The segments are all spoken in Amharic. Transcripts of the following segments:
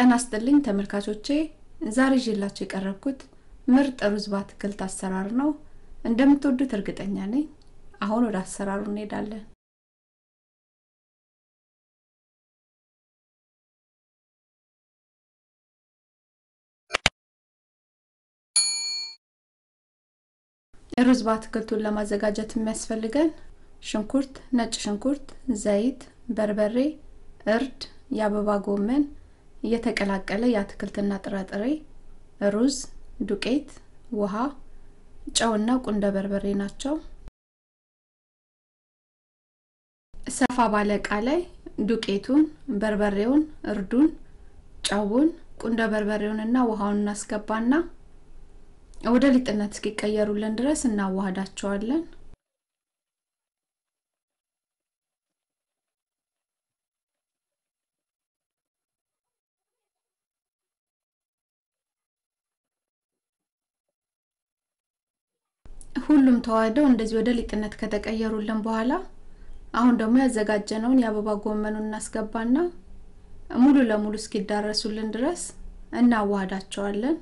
ጤና ይስጥልኝ ተመልካቾቼ ዛሬ ይዤላችሁ የቀረብኩት ምርጥ ሩዝ በአትክልት አሰራር ነው። እንደምትወዱት እርግጠኛ ነኝ። አሁን ወደ አሰራሩ እንሄዳለን። ሩዝ በአትክልቱን ለማዘጋጀት የሚያስፈልገን ሽንኩርት፣ ነጭ ሽንኩርት፣ ዘይት፣ በርበሬ፣ እርድ፣ የአበባ ጎመን፣ እየተቀላቀለ የአትክልትና ጥራጥሬ፣ ሩዝ፣ ዱቄት፣ ውሃ፣ ጨውና ቁንደ በርበሬ ናቸው። ሰፋ ባለ እቃ ላይ ዱቄቱን፣ በርበሬውን፣ እርዱን፣ ጨውን፣ ቁንደ በርበሬውንና ውሃውን እናስገባና ወደ ሊጥነት እስኪቀየሩልን ድረስ እናዋህዳቸዋለን። ሁሉም ተዋህደው እንደዚህ ወደ ሊጥነት ከተቀየሩልን በኋላ አሁን ደግሞ ያዘጋጀነውን የአበባ ጎመኑን እናስገባና ሙሉ ለሙሉ እስኪዳረሱልን ድረስ እናዋህዳቸዋለን።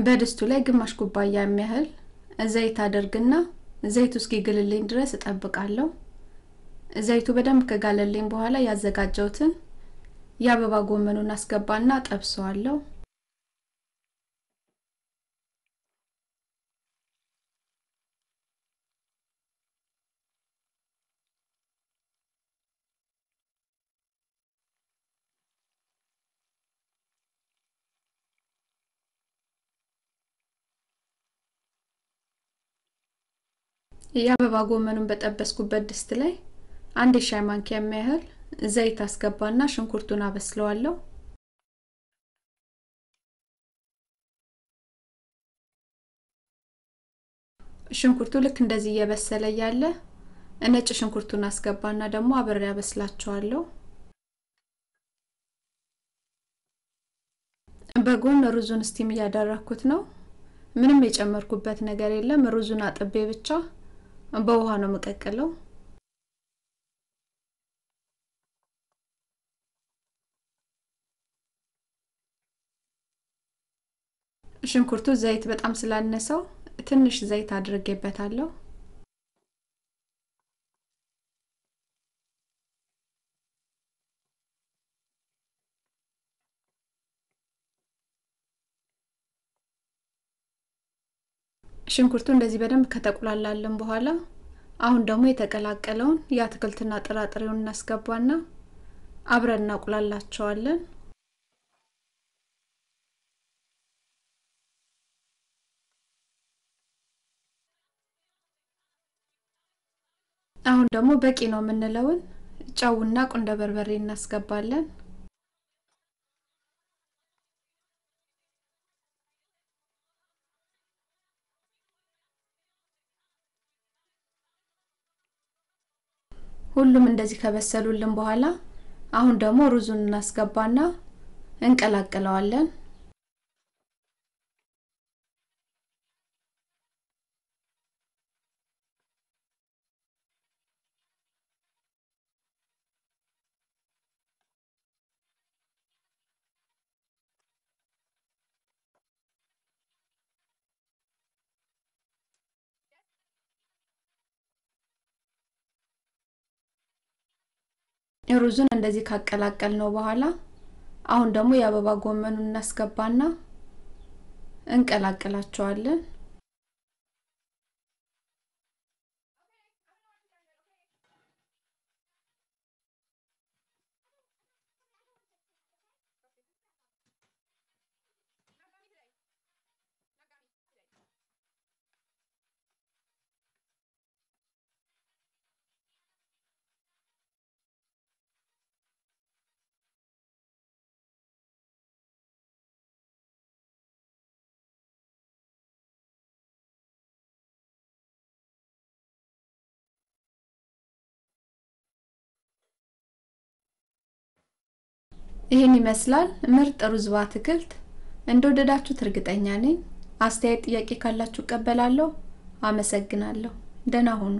በድስቱ ላይ ግማሽ ኩባያ የሚያህል ዘይት አደርግና ዘይቱ እስኪግልልኝ ድረስ እጠብቃለሁ። ዘይቱ በደንብ ከጋለልኝ በኋላ ያዘጋጀሁትን የአበባ ጎመኑን አስገባና ጠብሰዋለሁ። የአበባ ጎመኑን በጠበስኩበት ድስት ላይ አንድ የሻይ ማንኪያ የሚያህል ዘይት አስገባና ሽንኩርቱን አበስለዋለሁ። ሽንኩርቱ ልክ እንደዚህ እየበሰለ እያለ ነጭ ሽንኩርቱን አስገባና ደግሞ አብሬ አበስላቸዋለሁ። በጎን ሩዙን steam እያደረኩት ነው። ምንም የጨመርኩበት ነገር የለም። ሩዙን አጥቤ ብቻ በውሃ ነው የምቀቅለው። ሽንኩርቱ ዘይት በጣም ስላነሰው ትንሽ ዘይት አድርጌበታለሁ። ሽንኩርቱ እንደዚህ በደንብ ከተቁላላልን በኋላ አሁን ደግሞ የተቀላቀለውን የአትክልትና ጥራጥሬውን እናስገባና አብረን እናቁላላቸዋለን። አሁን ደግሞ በቂ ነው የምንለውን ጨውና ቁንደ በርበሬ እናስገባለን። ሁሉም እንደዚህ ከበሰሉልን በኋላ አሁን ደግሞ ሩዙን እናስገባና እንቀላቅለዋለን። ሩዙን እንደዚህ ካቀላቀል ነው በኋላ አሁን ደግሞ የአበባ ጎመኑን እናስገባና እንቀላቅላቸዋለን። ይህን ይመስላል ምርጥ ሩዝ በአትክልት። እንደወደዳችሁት እርግጠኛ ነኝ። አስተያየት፣ ጥያቄ ካላችሁ እቀበላለሁ። አመሰግናለሁ። ደህና ሁኑ።